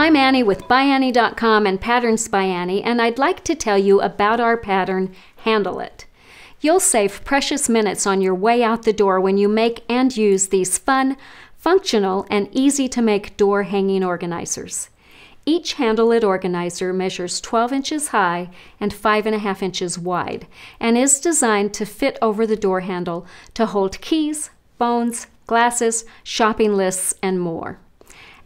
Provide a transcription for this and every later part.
I'm Annie with ByAnnie.com and Patterns by Annie, and I'd like to tell you about our pattern, Handle It. You'll save precious minutes on your way out the door when you make and use these fun, functional, and easy to make door hanging organizers. Each Handle It organizer measures 12 inches high and 5.5 inches wide and is designed to fit over the door handle to hold keys, phones, glasses, shopping lists, and more.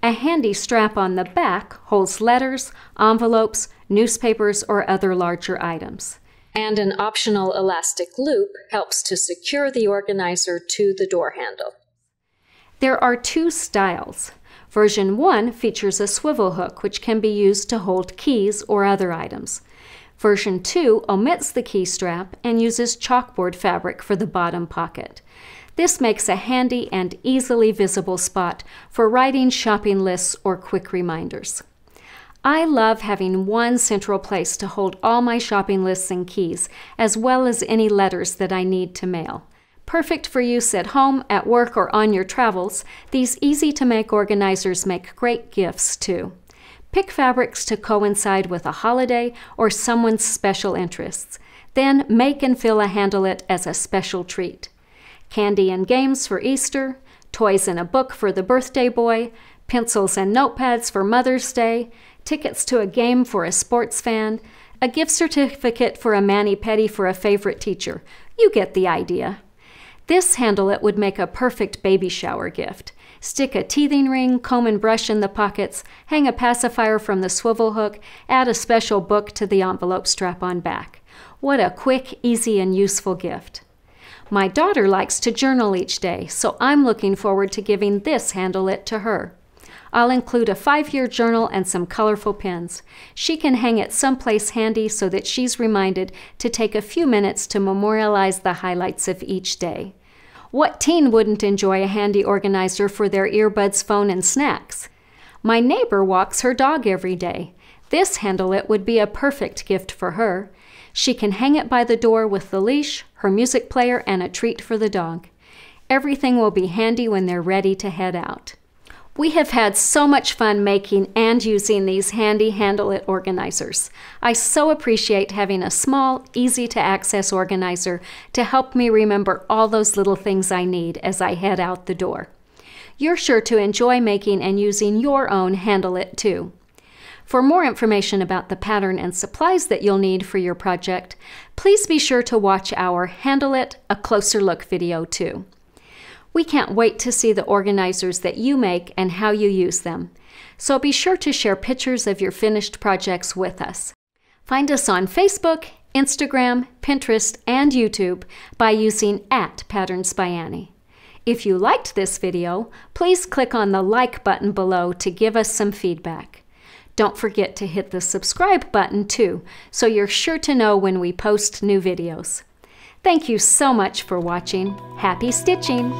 A handy strap on the back holds letters, envelopes, newspapers, or other larger items. And an optional elastic loop helps to secure the organizer to the door handle. There are two styles. Version 1 features a swivel hook which can be used to hold keys or other items. Version 2 omits the key strap and uses chalkboard fabric for the bottom pocket. This makes a handy and easily visible spot for writing shopping lists or quick reminders. I love having one central place to hold all my shopping lists and keys, as well as any letters that I need to mail. Perfect for use at home, at work, or on your travels, these easy to make organizers make great gifts too. Pick fabrics to coincide with a holiday or someone's special interests. Then make and fill a handle it as a special treat candy and games for Easter, toys and a book for the birthday boy, pencils and notepads for Mother's Day, tickets to a game for a sports fan, a gift certificate for a mani-pedi for a favorite teacher. You get the idea. This handle it would make a perfect baby shower gift. Stick a teething ring, comb and brush in the pockets, hang a pacifier from the swivel hook, add a special book to the envelope strap on back. What a quick, easy, and useful gift. My daughter likes to journal each day, so I'm looking forward to giving this handle it to her. I'll include a five year journal and some colorful pins. She can hang it someplace handy so that she's reminded to take a few minutes to memorialize the highlights of each day. What teen wouldn't enjoy a handy organizer for their earbuds, phone, and snacks? My neighbor walks her dog every day. This handle it would be a perfect gift for her. She can hang it by the door with the leash, her music player, and a treat for the dog. Everything will be handy when they're ready to head out. We have had so much fun making and using these handy handle it organizers. I so appreciate having a small, easy to access organizer to help me remember all those little things I need as I head out the door. You're sure to enjoy making and using your own handle it too. For more information about the pattern and supplies that you'll need for your project, please be sure to watch our Handle It, a closer look video too. We can't wait to see the organizers that you make and how you use them. So be sure to share pictures of your finished projects with us. Find us on Facebook, Instagram, Pinterest, and YouTube by using at Patterns by Annie. If you liked this video, please click on the like button below to give us some feedback. Don't forget to hit the subscribe button too, so you're sure to know when we post new videos. Thank you so much for watching. Happy stitching!